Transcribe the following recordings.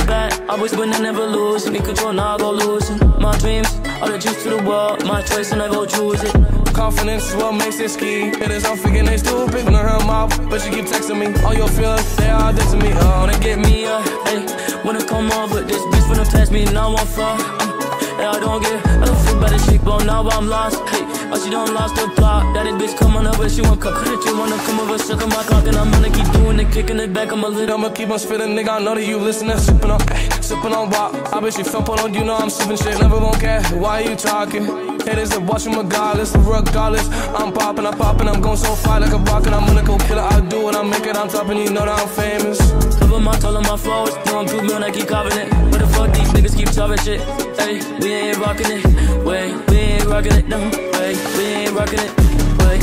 I was winning, never losing. In control, now I go losing. My dreams are the juice to the world. My choice, and I go choose it. Confidence is what makes it ski. Hitters, I'm thinking they stupid. Learn her mouth, but she keep texting me. All your feelings, they are dead to me. Uh, Wanna get me up, hey. Wanna come over, this bitch wanna test me, now I'm far. Uh, yeah, I don't get, I don't feel better but now I'm lost. Hey, but she don't lost the plot. That bitch coming over, she want cook. She wanna come over, suck on my cock, and I'm gonna keep doing it, kicking it back. I'm a little. I'ma keep on spitting, nigga. I know that you listening. Sipping on, sipping on wop. I bet you felt on, you know I'm sipping shit. Never won't care. Why you talking? Haters that watching regardless, regardless. I'm popping, I'm popping, I'm going so far like a rocket. I'm gonna go killer. I do it, I make it. I'm topping, you know that I'm famous. Cover my toll on my flows, don't prove me when I keep covering it. What the fuck these niggas keep talking shit? Hey, we ain't rocking it. Wait, we ain't rocking it. No, wait, we ain't rocking it. Wait,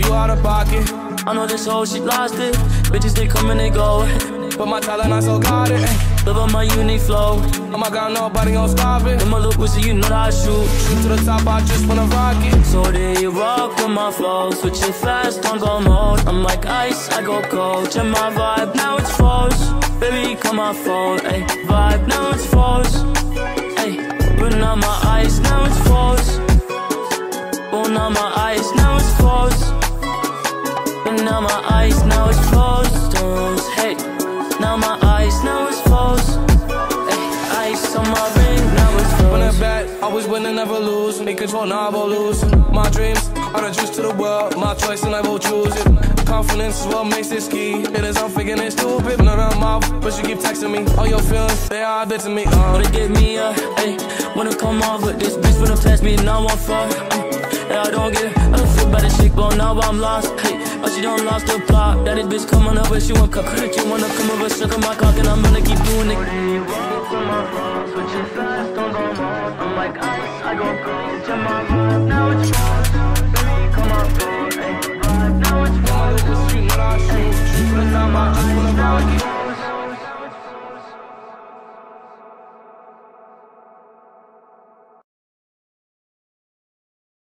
You out of pocket, I know this whole shit lost it. Bitches they come and they go. but my talent I so got it. Live on my unique flow. Oh my god, nobody gon' stop it. When my look was you know that I shoot. Shoot to the top, I just wanna rock it. So they rock with my flow, switching fast on go mode. I'm like ice, I go cold. Check my vibe, now it's false. Baby, come my phone, ayy. Vibe, now it's false. Ayy, burn out my eyes, now it's froze. Always win and never lose. In control, now I won't lose. My dreams are the juice to the world. My choice and I will choose it. Confidence is what makes it ski. Haters, I'm thinking they stupid. Learn her mouth, but she keep texting me. All your feelings, they are dead to me. Uh. Wanna get me up, ayy Wanna come over, this bitch wanna test me, now I'm far Yeah, I don't get, I don't feel but now I'm lost, hey But she don't lost the plot, that bitch coming on over, she want cook She wanna come over, suck on my cock, and I'm gonna keep doing it like I go cold, check